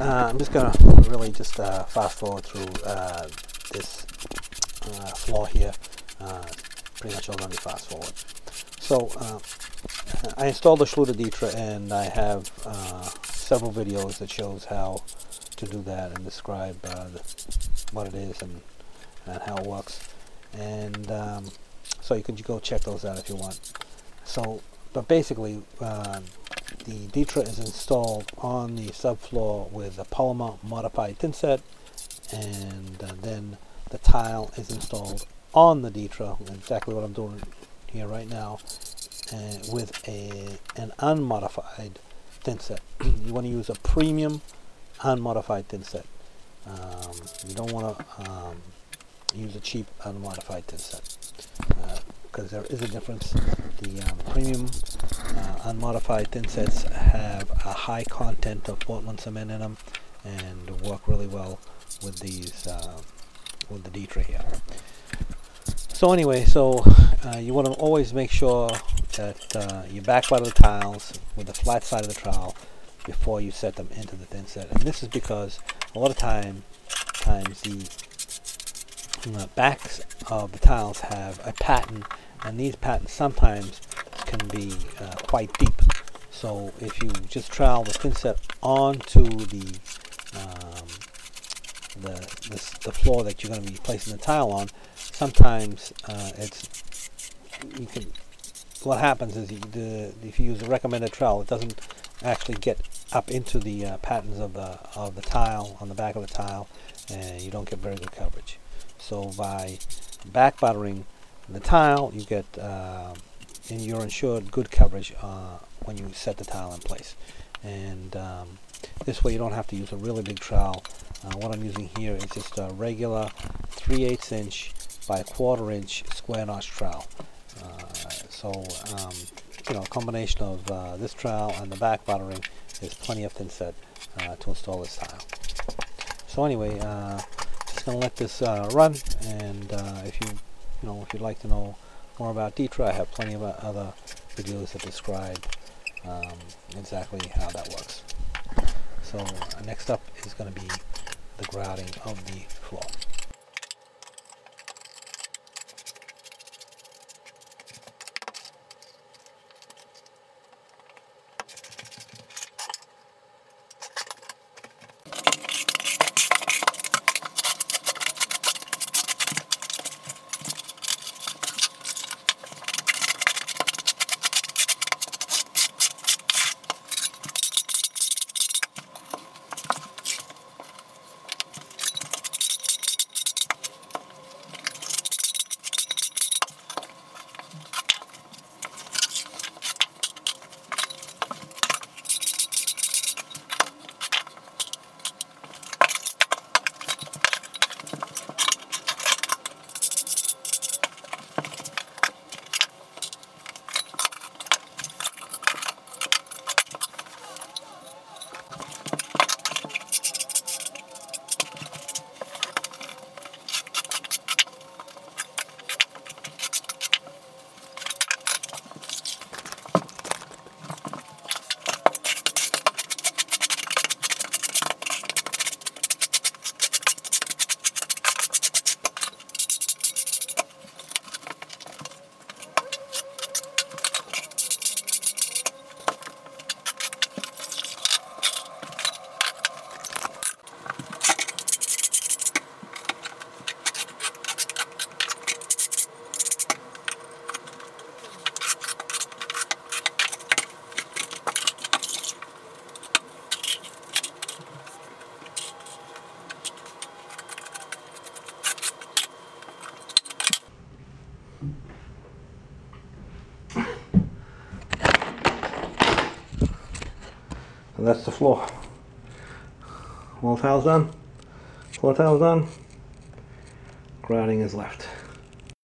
uh, I'm just going to really just uh, fast forward through uh, this uh, floor here. Uh, pretty much all going to be fast forward. So uh, I installed the Schluter Ditra and I have several videos that shows how to do that and describe the, what it is and, and how it works. And um, so you could go check those out if you want. So, but basically, uh, the Ditra is installed on the subfloor with a polymer modified thinset, and uh, then the tile is installed on the Ditra, exactly what I'm doing here right now, uh, with a an unmodified thinset. you want to use a premium unmodified thinset. Um, you don't want to um, use a cheap unmodified thinset because uh, there is a difference. The um, premium uh, unmodified thinsets have a high content of Portland cement in them and work really well with these uh, with the Ditra here. So anyway, so uh, you want to always make sure that uh, you backbutter the tiles with the flat side of the trowel before you set them into the thinset. And this is because a lot of time times the the backs of the tiles have a pattern and these patterns sometimes can be uh, quite deep. So if you just trowel the thinset onto the, um, the, the, the floor that you're going to be placing the tile on sometimes uh, it's you can what happens is you, the, if you use a recommended trowel it doesn't actually get up into the uh, patterns of the of the tile on the back of the tile and you don't get very good coverage. So by back buttering the tile, you get uh, and you're ensured good coverage uh, when you set the tile in place. And um, this way you don't have to use a really big trowel. Uh, what I'm using here is just a regular 3 8 inch by quarter inch square notch trowel. Uh, so um, you know, a combination of uh, this trowel and the back buttering is plenty of thinset uh, to install this tile. So anyway, just gonna let this run and if you you know if you'd like to know more about Ditra I have plenty of other videos that describe um, exactly how that works. So uh, next up is going to be the grouting of the floor And that's the floor. Wall tiles done. Floor tiles done. Grouting is left.